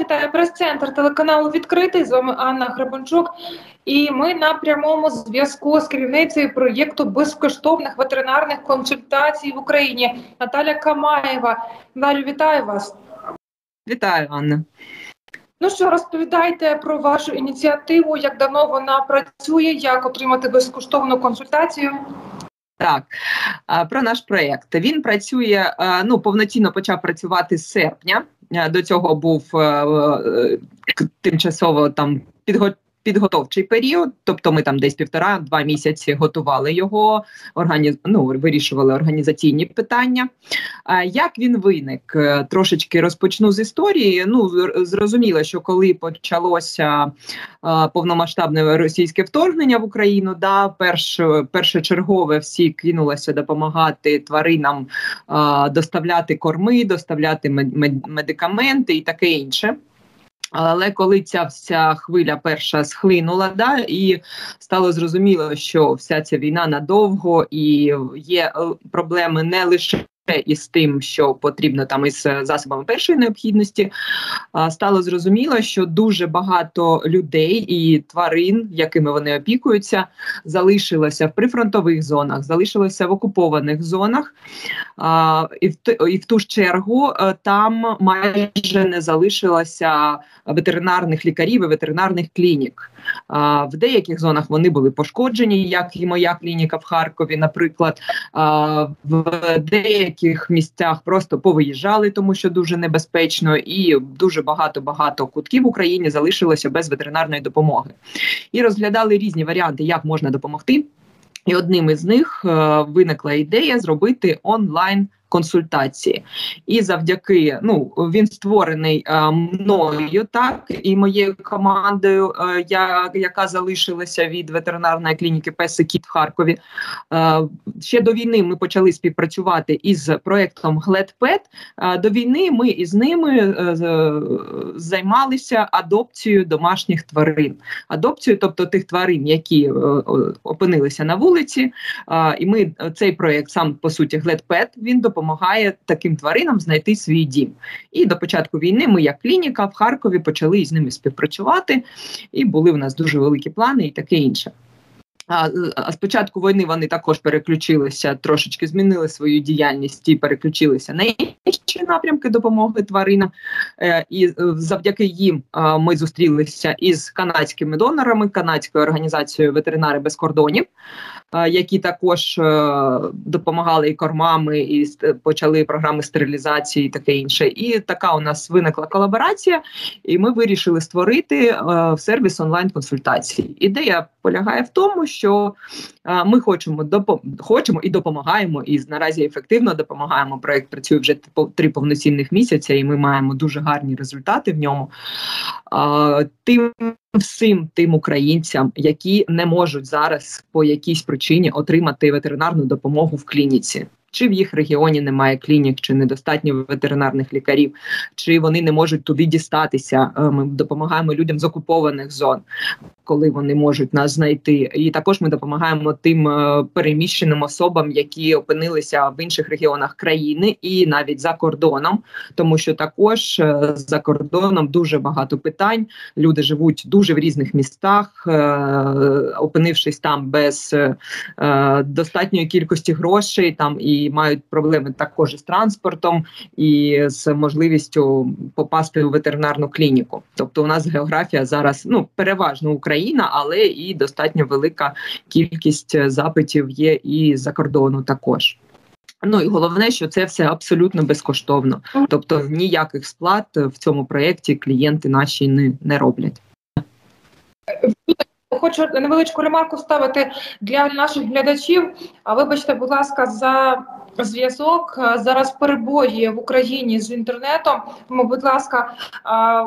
Вас вітає прес-центр телеканалу Відкритий. З вами Анна Грабанчук. І ми на прямому зв'язку з керівницею проєкту безкоштовних ветеринарних консультацій в Україні Наталя Камаєва. Наталю, вітаю вас. Вітаю, Анна. Ну що розповідайте про вашу ініціативу? Як давно вона працює? Як отримати безкоштовну консультацію? Так, про наш проєкт. Він працює ну повноцінно почав працювати з серпня. До цього був е, е, тимчасово там підготовлений підготовчий період, тобто ми там десь півтора-два місяці готували його, органі... ну, вирішували організаційні питання. А як він виник? Е, трошечки розпочну з історії. Ну зрозуміло, що коли почалося а, повномасштабне російське вторгнення в Україну, да, перш, першочергове всі кинулися допомагати тваринам а, доставляти корми, доставляти медикаменти і таке інше. Але коли ця вся хвиля перша схлинула, да і стало зрозуміло, що вся ця війна надовго і є е, проблеми не лише із тим, що потрібно там із засобами першої необхідності, стало зрозуміло, що дуже багато людей і тварин, якими вони опікуються, залишилося в прифронтових зонах, залишилося в окупованих зонах, і в і в ту ж чергу е, там майже не залишилося ветеринарних лікарів і ветеринарних клінік. В деяких зонах вони були пошкоджені, як і моя клініка в Харкові, наприклад, в деяких місцях просто повиїжджали, тому що дуже небезпечно, і дуже багато багато кутків в Україні залишилося без ветеринарної допомоги. І розглядали різні варіанти, як можна допомогти. І одним із них е, виникла ідея зробити онлайн консультації. І завдяки ну він створений е, мною, так і моєю командою, е, я, яка залишилася від ветеринарної клініки Пес і Кіт в Харкові. Е, ще до війни ми почали співпрацювати із проектом GladPet. Е, до війни ми із ними е, займалися адопцією домашніх тварин. Адопцією, тобто тих тварин, які е, опинилися на вулиці. І ми цей проект сам по суті GladPet він допомагає допомагає таким тваринам знайти свій дім. І до початку війни ми, як клініка в Харкові, почали з ними співпрацювати, і були в нас дуже великі плани і таке інше. А, з війни вони також переключилися, трошечки змінили свою діяльність і переключилися на інші напрямки допомоги тваринам. Е, і е, завдяки їм ми зустрілися із канадськими донорами, канадською організацією ветеринари без кордонів які також е, допомагали і кормами, і почали програми стерилізації, і таке інше. І така у нас виникла колаборація, і ми вирішили створити е, сервіс онлайн-консультації. Ідея полягає в тому, що е, ми хочемо допом... хочемо і допомагаємо, і наразі ефективно допомагаємо. Проект працює вже три повноцінних місяця, і ми маємо дуже гарні результати в ньому. Тим всім тим українцям, які не можуть зараз по якійсь причині отримати ветеринарну допомогу в клініці чи в їх регіоні немає клінік, чи недостатньо ветеринарних лікарів, чи вони не можуть туди дістатися. Е, ми допомагаємо людям з окупованих зон, коли вони можуть нас знайти. І також ми допомагаємо тим е, переміщеним особам, які опинилися в інших регіонах країни і навіть за кордоном, тому що також е, за кордоном дуже багато питань. Люди живуть дуже в різних містах, опинившись там без достатньої кількості грошей там і мають проблеми також із транспортом і з можливістю попасти у ветеринарну клініку. Тобто, у нас географія зараз ну переважно Україна, але і достатньо велика кількість запитів є і за кордону також. Ну і головне, що це все абсолютно безкоштовно, тобто ніяких сплат в цьому проєкті клієнти наші не, не роблять. Хочу невеличку ремарку ставити для наших глядачів. А вибачте, будь ласка, за зв'язок зараз перебої в Україні з інтернетом. Тому, будь ласка,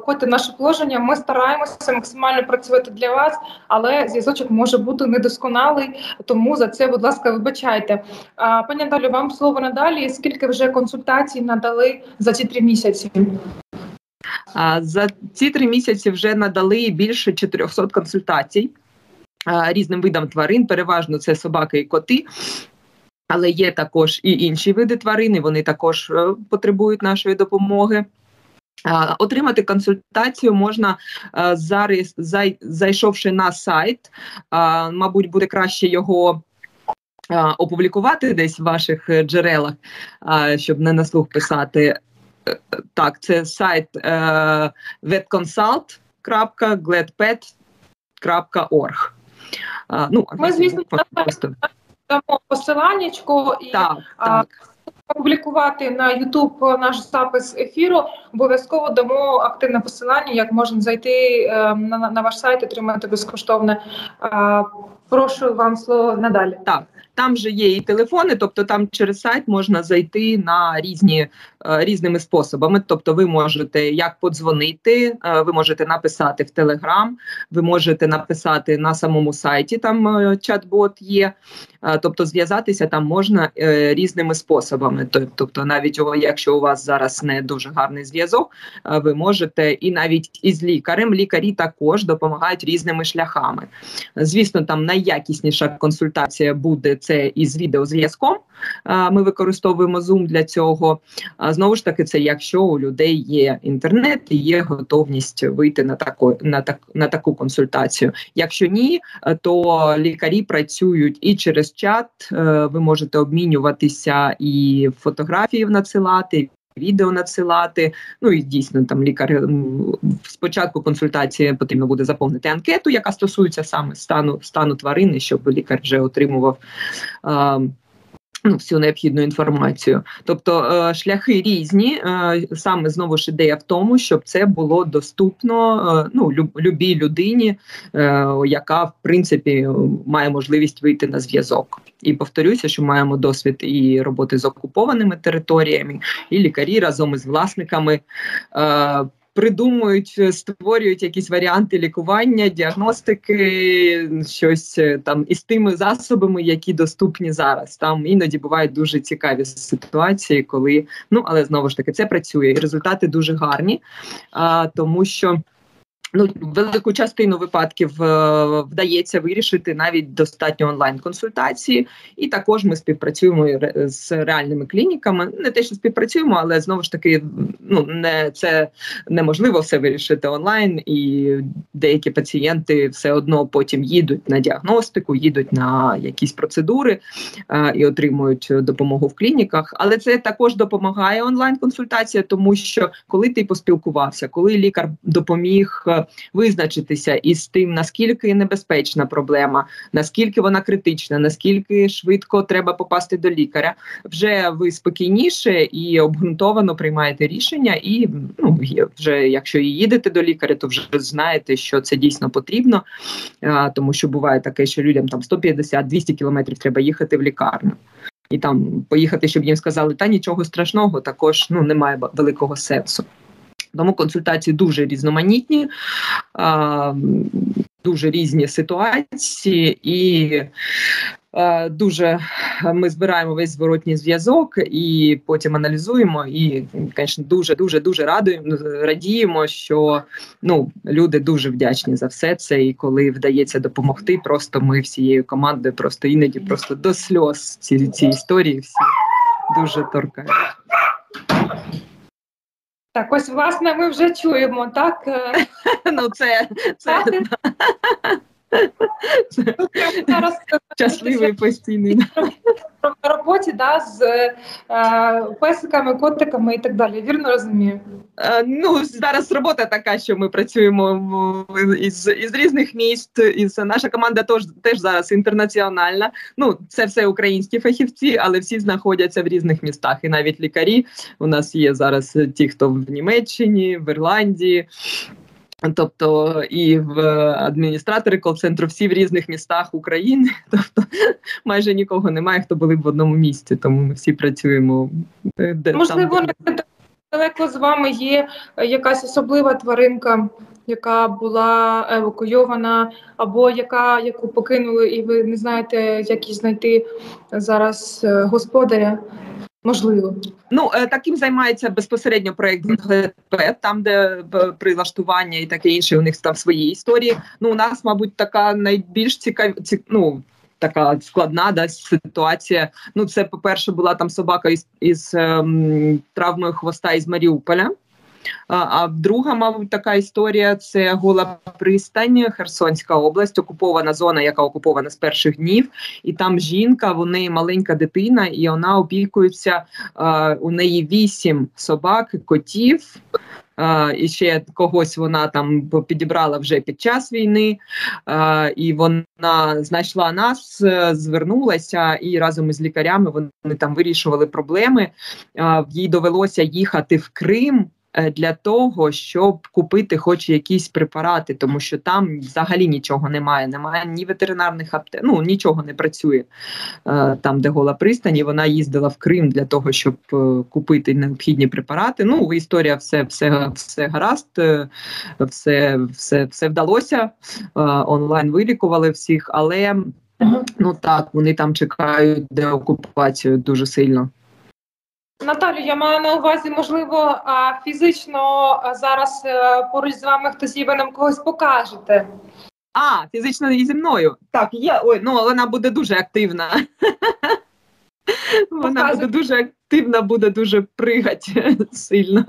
входьте в наше положення. Ми стараємося максимально працювати для вас, але зв'язочок може бути недосконалий. Тому за це, будь ласка, вибачайте. Пані Наталю, вам слово надалі. Скільки вже консультацій надали за ці три місяці? За ці три місяці вже надали більше 400 консультацій різним видам тварин. Переважно це собаки і коти. Але є також і інші види тварин, і вони також е, потребують нашої допомоги. Отримати консультацію можна зараз зайшовши на сайт, мабуть, буде краще його опублікувати десь в ваших е, джерелах, щоб не на слух писати. Е, так, це сайт vetconsult.gladpet.org. Ну, Ми, звісно, дамо посиланнячку і так, так. опублікувати на YouTube наш запис ефіру. Обов'язково дамо активне посилання, як можна зайти е, на, на ваш сайт, отримати безкоштовне. Прошу вам слово надалі. Так. Там же є і телефони, тобто там через сайт можна зайти на різні е, різними способами. Тобто, ви можете як подзвонити, е, ви можете написати в Телеграм, ви можете написати на самому сайті. Там е, чат-бот є. Тобто, зв'язатися там можна різними способами. Тобто, навіть якщо у вас зараз не дуже гарний зв'язок, ви можете і навіть із лікарем лікарі також допомагають різними шляхами. Звісно, там найякісніша консультація буде це із відеозв'язком. Ми використовуємо Zoom для цього. Знову ж таки, це якщо у людей є інтернет і є готовність вийти на таку на так на таку консультацію. Якщо ні, то лікарі працюють і через чат. Е, ви можете обмінюватися і фотографії надсилати. Відео надсилати, ну і дійсно там лікар спочатку консультації потрібно буде заповнити анкету, яка стосується саме стану стану тварини, щоб лікар вже отримував. Е, Ну, всю необхідну інформацію, тобто е, шляхи різні. Е, саме знову ж ідея в тому, щоб це було доступно е, ну, любій людині, яка в принципі має можливість вийти на зв'язок. І повторюся, що маємо досвід і роботи з окупованими територіями, і лікарі разом із власниками. Придумують, е, створюють якісь варіанти лікування, діагностики, щось е, там із тими засобами, які доступні зараз. Там іноді бувають дуже цікаві ситуації, коли ну але знову ж таки це працює, і результати дуже гарні, а, тому що. Ну, велику частину випадків е, вдається вирішити навіть достатньо онлайн-консультації, і також ми співпрацюємо з реальними клініками. Не те, що співпрацюємо, але знову ж таки, ну не це неможливо все вирішити онлайн, і деякі пацієнти все одно потім їдуть на діагностику, їдуть на якісь процедури е, і отримують допомогу в клініках. Але це також допомагає онлайн-консультація, тому що коли ти поспілкувався, коли лікар допоміг. Визначитися із тим, наскільки небезпечна проблема, наскільки вона критична, наскільки швидко треба попасти до лікаря. Вже ви спокійніше і обґрунтовано приймаєте рішення, і ну вже якщо і їдете до лікаря, то вже знаєте, що це дійсно потрібно, тому що буває таке, що людям там 150-200 кілометрів треба їхати в лікарню. І там поїхати, щоб їм сказали, та нічого страшного, також ну немає великого сенсу. Тому консультації дуже різноманітні, дуже різні ситуації, і дуже ми збираємо весь зворотній зв'язок і потім аналізуємо. І, звісно, дуже дуже дуже радуємо, радіємо, що ну люди дуже вдячні за все це. І коли вдається допомогти, просто ми всією командою, просто іноді просто до сльоз ці ці історії всі дуже торкають. Так, ось власне ми вже чуємо, так? Е, ну, це це, зараз щасливий постійний роботі да, з е, песиками, котиками і так далі. Вірно розумію? Е, ну зараз робота така, що ми працюємо із із різних міст. Із наша команда теж теж зараз інтернаціональна. Ну це все українські фахівці, але всі знаходяться в різних містах. І навіть лікарі у нас є зараз ті, хто в Німеччині, в Ірландії. Тобто і в адміністратори кол-центру всі в різних містах України, тобто майже нікого немає, хто були б в одному місці, тому ми всі працюємо е, де можливо там, далеко з вами є якась особлива тваринка, яка була евакуйована, або яка яку покинули, і ви не знаєте, як її знайти зараз е, господаря. Можливо, ну е, таким займається безпосередньо проект ГП, там де прилаштування і таке інше. У них там свої історії. Ну у нас, мабуть, така найбільш цікаві ці, ну, така складна да, ситуація. Ну, це по перше, була там собака із із ем, травмою хвоста із Маріуполя. А друга, мабуть, така історія це гола пристань, Херсонська область, окупована зона, яка окупована з перших днів, і там жінка, в неї маленька дитина, і вона опікується. У неї вісім собак, котів. І ще когось вона там підібрала вже під час війни, і вона знайшла нас, е, звернулася і разом із лікарями вони там вирішували проблеми. Їй довелося їхати в Крим для того, щоб купити хоч якісь препарати, тому що там взагалі нічого немає. Немає ні ветеринарних аптек, ну нічого не працює е, там, де гола пристані. Вона їздила в Крим для того, щоб е, купити необхідні препарати. Ну, історія все все, все гаразд, все, все, все вдалося. Онлайн вилікували всіх, але. Ну так, вони там чекають деокупацію дуже сильно. Наталю, я маю на увазі, можливо, фізично зараз е, поруч з вами хтось і ви нам когось покажете. А, фізично і зі мною. Так, є. Ой, ну вона буде дуже активна. Вона буде дуже активна, буде дуже пригати сильно.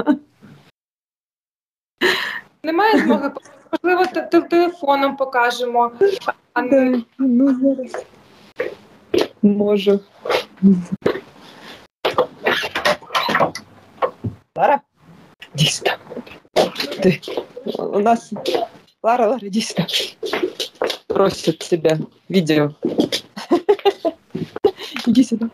Немає змоги, можливо, телефоном покажемо. А не... Ну, зараз. Можу. Лара, иди сюда. Ты, у нас Лара, Лара, иди сюда. Просит тебя видео. Иди сюда.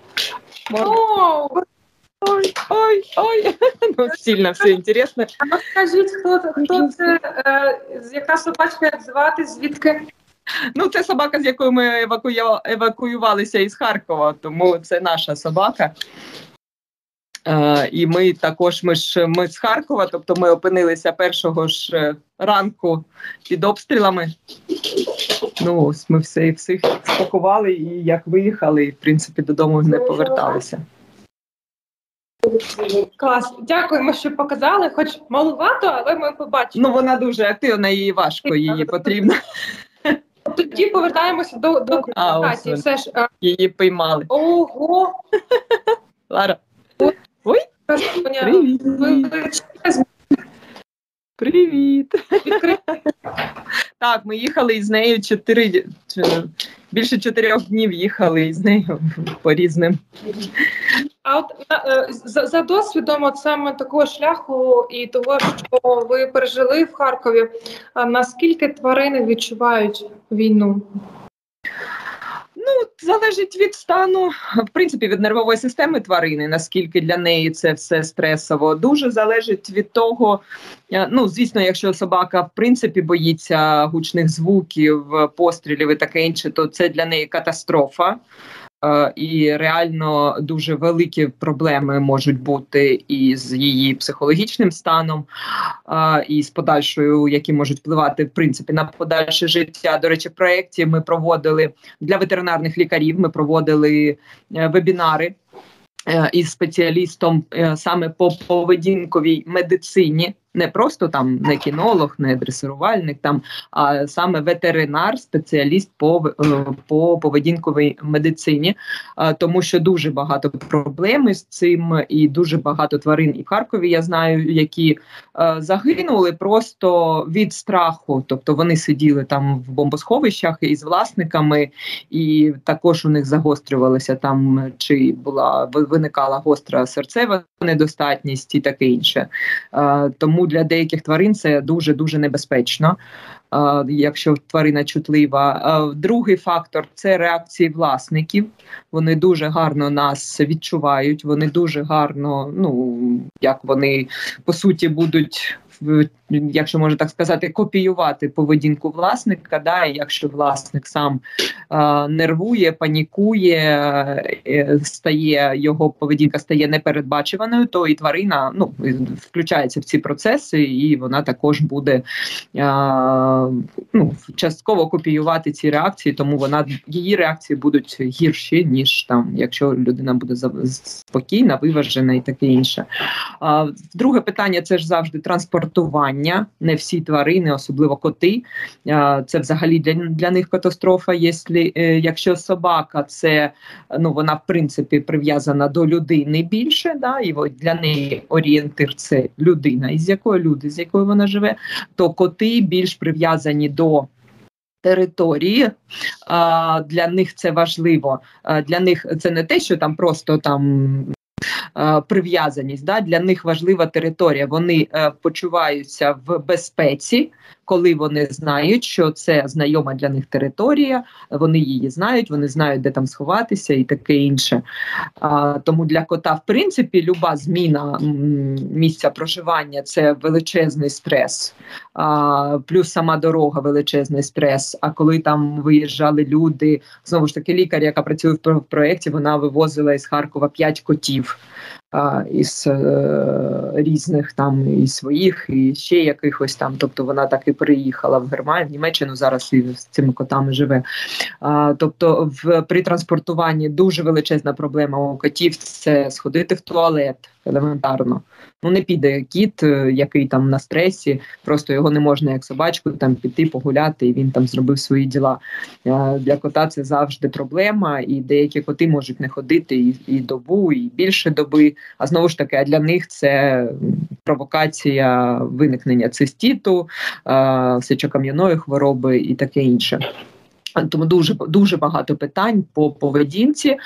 Ой, ой, ой. Ну, сильно все интересно. А ну скажіть, хто, хто це, е, яка собачка, як звати, звідки? Ну, це собака, з якою ми евакуювалися із Харкова, тому це наша собака. Е, І ми також ми ж ми з Харкова, тобто ми опинилися першого ж е, ранку під обстрілами. Ну, ось ми все всіх спакували і як виїхали, і в принципі додому не поверталися. Клас, дякуємо, що показали, хоч малувато, але ми побачимо. Ну вона дуже активна, її важко, її потрібно. Тоді повертаємося до до комунікації. Все ж е, її піймали. Ого! Лара. Ой, Привіт. Привіт. Так, ми їхали із нею чотири більше чотирьох днів їхали із нею по різним. А от е, за, за досвідом от саме такого шляху і того, що ви пережили в Харкові, наскільки тварини відчувають війну? Залежить від стану, в принципі, від нервової системи тварини, наскільки для неї це все стресово. Дуже залежить від того, е, ну звісно, якщо собака в принципі боїться гучних звуків, пострілів і таке інше, то це для неї катастрофа. Е, і реально дуже великі проблеми можуть бути і з її психологічним станом, е, і з подальшою, які можуть впливати в принципі на подальше життя. До речі, в проєкті ми проводили для ветеринарних лікарів. Ми проводили е, вебінари. Із спеціалістом саме по поведінковій медицині, не просто там не кінолог, не дресирувальник, там а саме ветеринар, спеціаліст по е, по поведінковій медицині, тому що дуже багато проблем з цим, і дуже багато тварин і в Харкові я знаю, які е, загинули просто від страху. Тобто вони сиділи там в бомбосховищах із власниками, і також у них загострювалося там, чи була виникала гостра серцева недостатність і таке інше. Тому тому для деяких тварин це дуже дуже небезпечно, якщо тварина чутлива. Другий фактор це реакції власників. Вони дуже гарно нас відчувають. Вони дуже гарно, ну як вони по суті будуть якщо можна так сказати, копіювати поведінку власника. Да, Якщо власник сам е, нервує, панікує, е, стає його поведінка стає непередбачуваною, то і тварина ну, включається в ці процеси, і вона також буде е, ну, частково копіювати ці реакції, тому вона її реакції будуть гірші, ніж там, якщо людина буде спокійна, виважена і таке інше. Друге питання це ж завжди транспорт транспортування. Не всі тварини, особливо коти. Це взагалі для для них катастрофа. Якщо, е, якщо собака, це ну вона в принципі прив'язана до людини більше. да, І для неї орієнтир це людина, із якої люди, з якою вона живе, то коти більш прив'язані до. Території для них це важливо. Для них це не те, що там просто там Е, прив'язаність. Да? Для них важлива територія. Вони е, почуваються в безпеці, коли вони знають, що це знайома для них територія, вони її знають, вони знають, де там сховатися і таке інше. А, Тому для кота, в принципі, люба зміна місця проживання це величезний стрес, а, плюс сама дорога величезний стрес. А коли там виїжджали люди, знову ж таки, лікар, яка працює в проєкті, вона вивозила із Харкова п'ять котів із е, різних там і своїх, і ще якихось там. Тобто вона так і приїхала в Германію, в Німеччину зараз і з цими котами живе. А, Тобто, в при транспортуванні дуже величезна проблема у котів це сходити в туалет елементарно. Ну не піде кіт, е, який там на стресі, просто його не можна як собачку там піти погуляти, і він там зробив свої діла. Для кота це завжди проблема, і деякі коти можуть не ходити і і добу, і більше доби. А знову ж таки, а для них це провокація виникнення цистіту, сечокам'яної хвороби і таке інше. Тому дуже дуже багато питань по поведінці,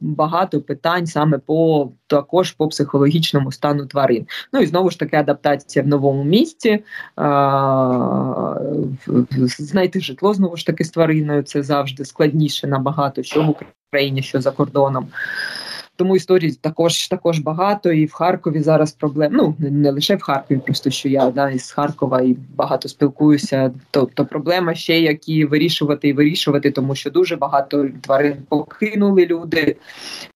багато питань саме по також по психологічному стану тварин. Ну і знову ж таки адаптація в новому місці, знайти житло знову ж таки з твариною. Це завжди складніше набагато що в Україні, що за кордоном. Тому історій також також багато. І в Харкові зараз проблем. Ну не лише в Харкові, просто що я да, із Харкова і багато спілкуюся. Тобто проблема ще які вирішувати і вирішувати, тому що дуже багато тварин покинули люди.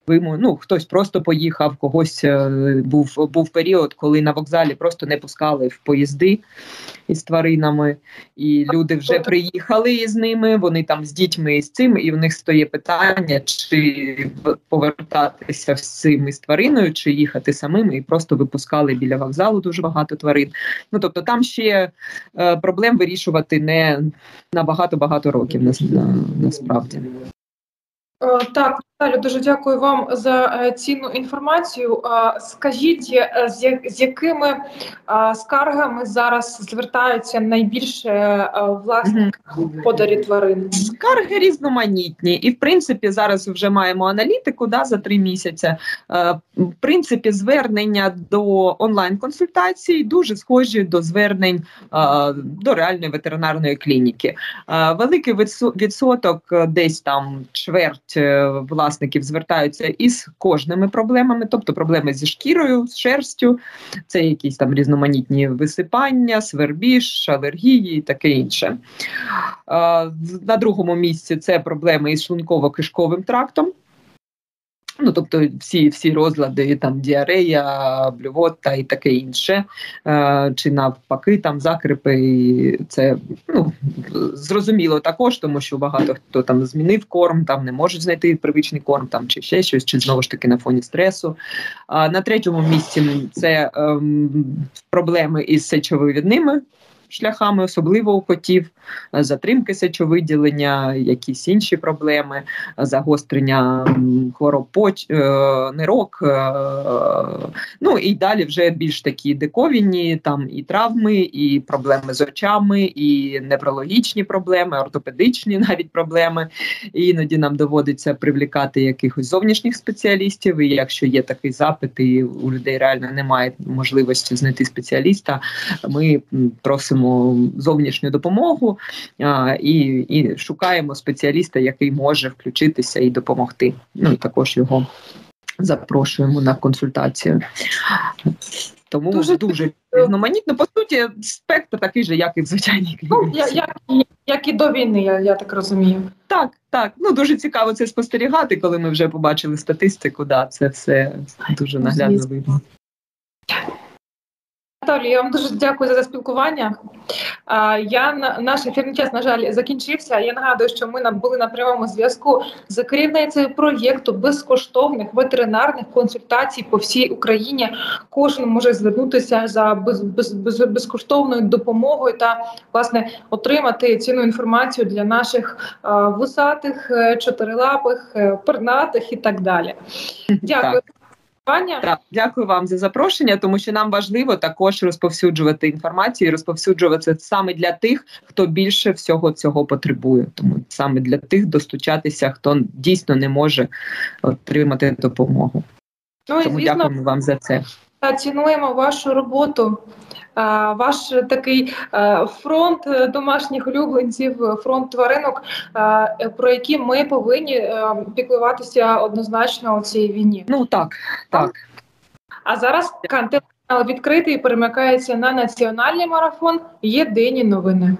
Виму, ну хтось просто поїхав, когось е, був був період, коли на вокзалі просто не пускали в поїзди із тваринами, і люди вже приїхали із ними. Вони там з дітьми і з цим, і в них стоїть питання, чи повертатися з цими із твариною, чи їхати самим, і просто випускали біля вокзалу дуже багато тварин. Ну тобто, там ще е, проблем вирішувати не на багато багато років насправді. Е, так, Наталю, дуже дякую вам за е, цінну інформацію. Е, скажіть, з якими скаргами зараз звертаються найбільше власники подарі тварин? Скарги різноманітні, і в принципі зараз вже маємо аналітику да, за три місяці. В принципі, звернення до онлайн-консультацій дуже схожі до звернень до реальної ветеринарної клініки. Великий відсоток, десь там чверть більшість е, власників звертаються із кожними проблемами, тобто проблеми зі шкірою, з шерстю, це якісь там різноманітні висипання, свербіж, алергії і таке інше. На другому місці це проблеми із шлунково-кишковим трактом. Ну, тобто всі всі розлади, там діарея, блювота і таке інше, е, чи навпаки, там закрипи, і це ну, зрозуміло також, тому що багато хто там змінив корм, там не можуть знайти привичний корм, там чи ще щось, чи знову ж таки на фоні стресу. А на третьому місці це е, проблеми із сечовивідними шляхами, особливо у котів, затримки сечовиділення, якісь інші проблеми, загострення хвороб поч... Е, нирок, е, ну і далі вже більш такі диковінні, там і травми, і проблеми з очами, і неврологічні проблеми, ортопедичні навіть проблеми. І Іноді нам доводиться привлікати якихось зовнішніх спеціалістів. І якщо є такий запит, і у людей реально немає можливості знайти спеціаліста, ми просимо просимо зовнішню допомогу а, і і шукаємо спеціаліста, який може включитися і допомогти. Ну і також його запрошуємо на консультацію. Тому дуже дуже різноманітно. По суті, спектр такий же, як і в звичайній ну, клініці. Як, як і до війни, я я так розумію. Так, так. Ну дуже цікаво це спостерігати, коли ми вже побачили статистику. Да, це все дуже наглядно видно. Наталі, я вам дуже дякую за спілкування. Я наш ефірний час, на жаль, закінчився. Я нагадую, що ми були на прямому зв'язку з керівницею проєкту безкоштовних ветеринарних консультацій по всій Україні. Кожен може звернутися за без, без, без, безкоштовною допомогою та власне отримати цінну інформацію для наших вусатих, е, чотирилапих, е, пернатих і так далі. Дякую. Так. Так, дякую вам за запрошення, тому що нам важливо також розповсюджувати інформацію, і розповсюджувати саме для тих, хто більше всього цього потребує. Тому саме для тих достучатися, хто дійсно не може отримати допомогу. Ну, тому звісно, дякуємо вам за це. Цінуємо вашу роботу ваш такий фронт домашніх улюбленців, фронт тваринок, про які ми повинні піклуватися однозначно у цій війні. Ну так, так. А зараз канал відкритий перемикається на національний марафон. Єдині новини.